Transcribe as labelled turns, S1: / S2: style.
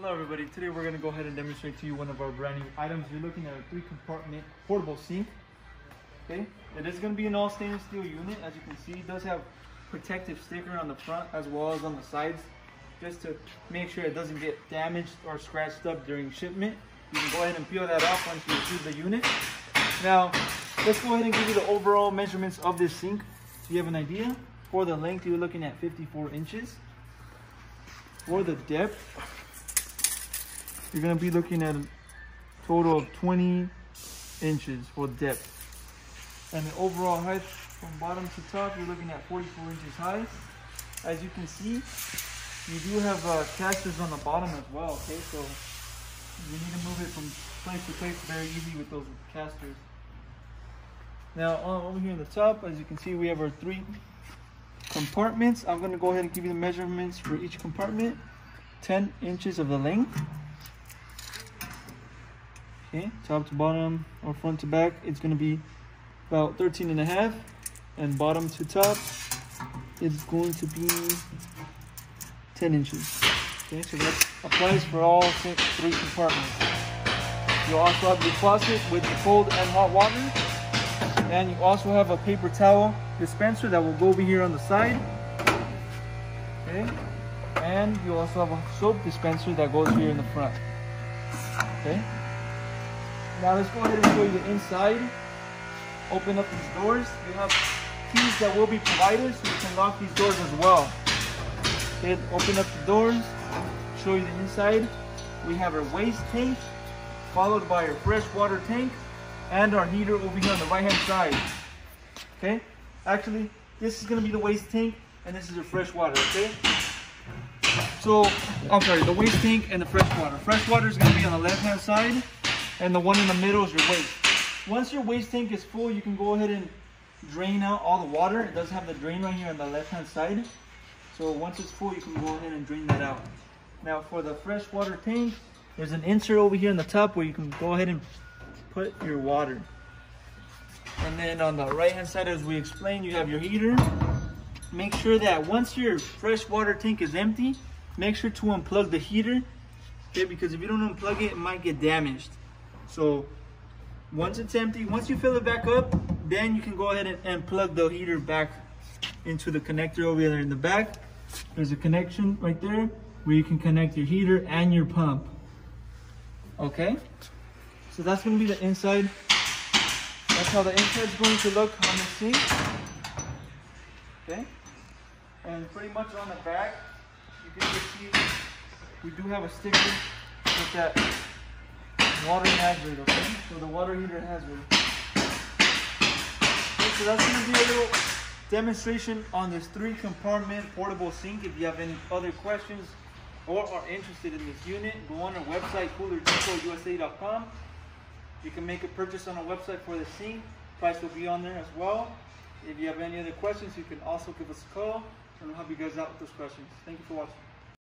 S1: Hello everybody, today we're going to go ahead and demonstrate to you one of our brand new items. You're looking at a three compartment portable sink. Okay, it is going to be an all stainless steel unit. As you can see, it does have protective sticker on the front as well as on the sides. Just to make sure it doesn't get damaged or scratched up during shipment. You can go ahead and peel that off once you receive the unit. Now, let's go ahead and give you the overall measurements of this sink. You have an idea? For the length, you're looking at 54 inches. For the depth, you're gonna be looking at a total of 20 inches for depth. And the overall height from bottom to top, you're looking at 44 inches high. As you can see, you do have uh, casters on the bottom as well, okay? So you need to move it from place to place very easy with those casters. Now, uh, over here in the top, as you can see, we have our three compartments. I'm gonna go ahead and give you the measurements for each compartment. 10 inches of the length. Okay, top to bottom or front to back, it's gonna be about 13 and a half. And bottom to top, it's going to be 10 inches. Okay, so that applies for all three compartments. You also have your faucet with the cold and hot water. And you also have a paper towel dispenser that will go over here on the side. Okay. And you also have a soap dispenser that goes here in the front. Okay. Now let's go ahead and show you the inside. Open up these doors. You have keys that will be provided so you can lock these doors as well. Okay, open up the doors, show you the inside. We have our waste tank, followed by our fresh water tank, and our heater over here on the right hand side. Okay, actually, this is gonna be the waste tank, and this is your fresh water, okay? So, I'm sorry, the waste tank and the fresh water. Fresh water is gonna be on the left hand side, and the one in the middle is your waste. Once your waste tank is full, you can go ahead and drain out all the water. It does have the drain right here on the left hand side. So once it's full, you can go ahead and drain that out. Now for the fresh water tank, there's an insert over here on the top where you can go ahead and put your water. And then on the right hand side, as we explained, you have your heater. Make sure that once your fresh water tank is empty, make sure to unplug the heater. Okay, because if you don't unplug it, it might get damaged. So once it's empty, once you fill it back up, then you can go ahead and, and plug the heater back into the connector over there in the back. There's a connection right there where you can connect your heater and your pump. Okay, so that's gonna be the inside. That's how the inside is going to look on the sink. Okay, and pretty much on the back, you can see we do have a sticker with that water hazard, okay? So the water heater hazard. Okay, so that's gonna be a little demonstration on this three compartment portable sink. If you have any other questions or are interested in this unit, go on our website, coolerdepotusa.com. You can make a purchase on our website for the sink. Price will be on there as well. If you have any other questions, you can also give us a call and we'll help you guys out with those questions. Thank you for watching.